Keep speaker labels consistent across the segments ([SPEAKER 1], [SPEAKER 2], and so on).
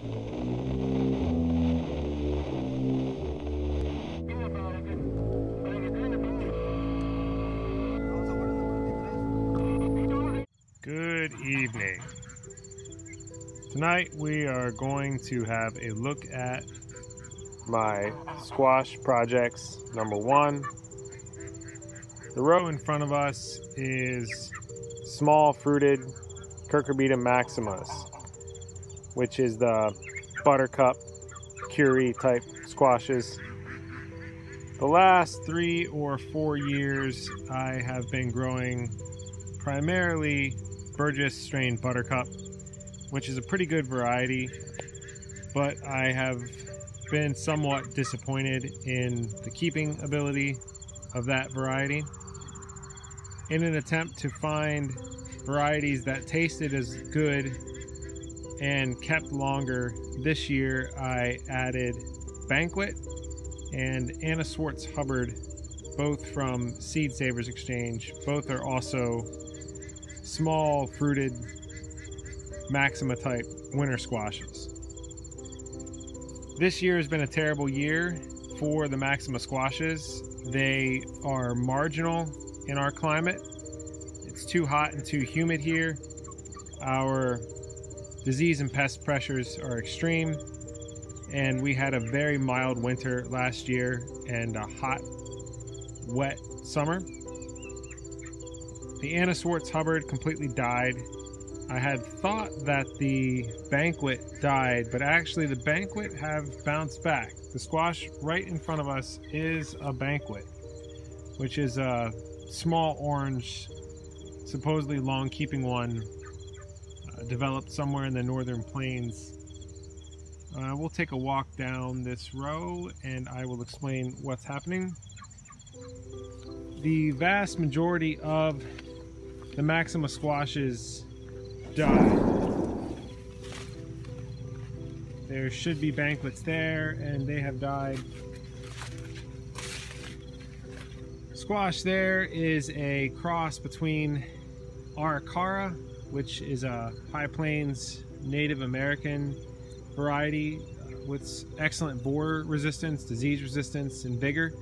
[SPEAKER 1] Good evening. Tonight we are going to have a look at my squash projects. Number one, the row in front of us is small fruited Cucurbita maximus, which is the buttercup kuri type squashes. The last three or four years I have been growing primarily Burgess strain Buttercup, which is a pretty good variety, but I have been somewhat disappointed in the keeping ability of that variety. In an attempt to find varieties that tasted as good and kept longer, this year I added Banquet and Anna Swartz Hubbard, both from Seed Savers Exchange. Both are also small fruited Maxima type winter squashes. This year has been a terrible year for the Maxima squashes. They are marginal in our climate. It's too hot and too humid here. Our disease and pest pressures are extreme and we had a very mild winter last year and a hot, wet summer. The Anna Swartz Hubbard completely died. I had thought that the banquet died, but actually the banquet have bounced back. The squash right in front of us is a banquet, which is a small orange, supposedly long keeping one, developed somewhere in the northern plains. Uh, we'll take a walk down this row and I will explain what's happening. The vast majority of the Maxima squashes die. There should be banquets there, and they have died. Squash there is a cross between Arikara, which is a High Plains Native American variety with excellent borer resistance, disease resistance, and vigor.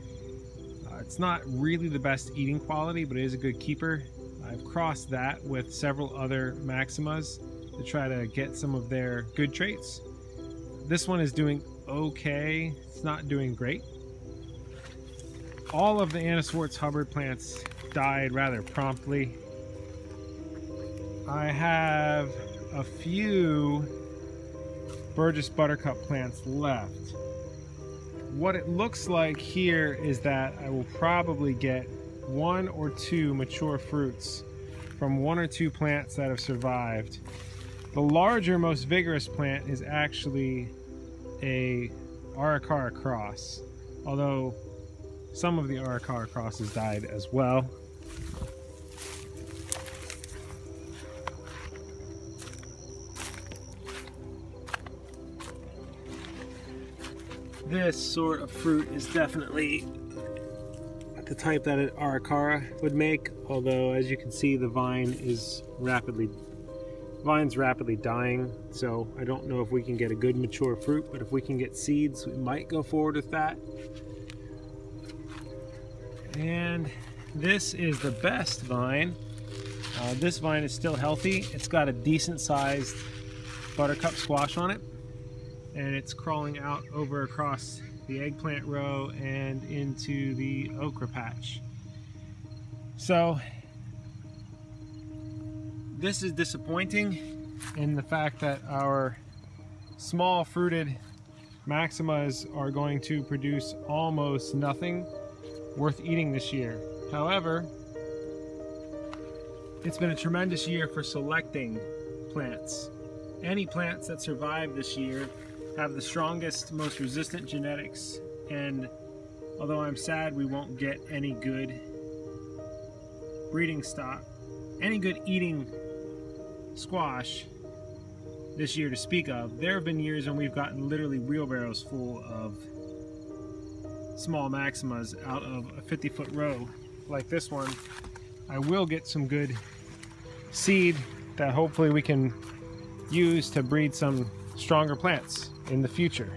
[SPEAKER 1] Uh, it's not really the best eating quality, but it is a good keeper. I've crossed that with several other Maximas to try to get some of their good traits. This one is doing okay. It's not doing great. All of the Anna Swartz Hubbard plants died rather promptly. I have a few Burgess Buttercup plants left. What it looks like here is that I will probably get one or two mature fruits from one or two plants that have survived. The larger, most vigorous plant is actually a Arikara cross, although some of the Arikara crosses died as well. This sort of fruit is definitely the type that an would make, although as you can see the vine is rapidly vine's rapidly dying, so I don't know if we can get a good mature fruit, but if we can get seeds, we might go forward with that. And this is the best vine. Uh, this vine is still healthy. It's got a decent sized buttercup squash on it, and it's crawling out over across the eggplant row and into the okra patch. So this is disappointing in the fact that our small fruited maximas are going to produce almost nothing worth eating this year. However, it's been a tremendous year for selecting plants. Any plants that survive this year have the strongest, most resistant genetics, and although I'm sad we won't get any good breeding stock, any good eating squash this year to speak of, there have been years when we've gotten literally wheelbarrows full of small maximas out of a 50 foot row like this one. I will get some good seed that hopefully we can use to breed some stronger plants in the future.